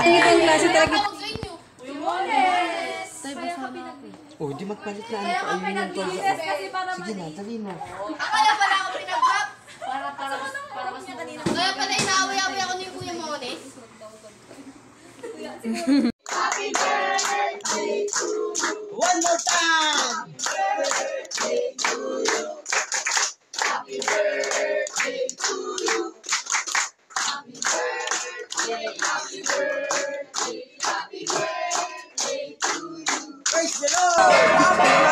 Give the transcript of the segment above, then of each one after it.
Ganitong klase talaga. Oh, di magpalit na ano pa ayun yung tol. Sige na, dali na. Kaya pala ako pinag-drop. Para, para, para mas kanina. Kaya pala inaaway-away ako ni Kuya Mones. One more time! Praise the Lord!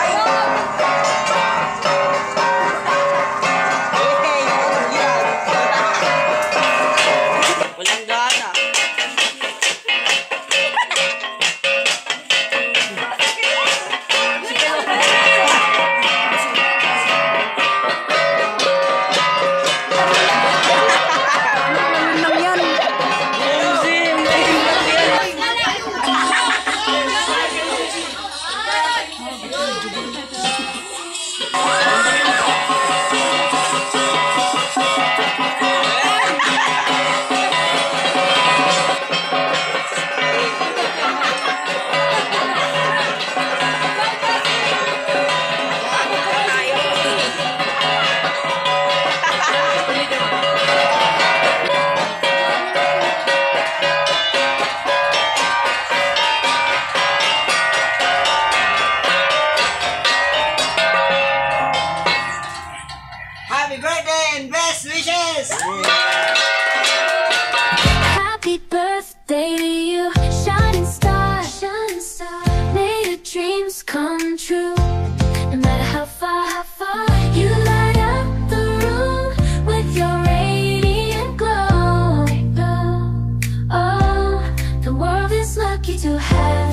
Happy birthday and best wishes! Happy birthday to you, shining star, shining star. May your dreams come true. No matter how far, how far you light up the room with your radiant glow. Oh, the world is lucky to have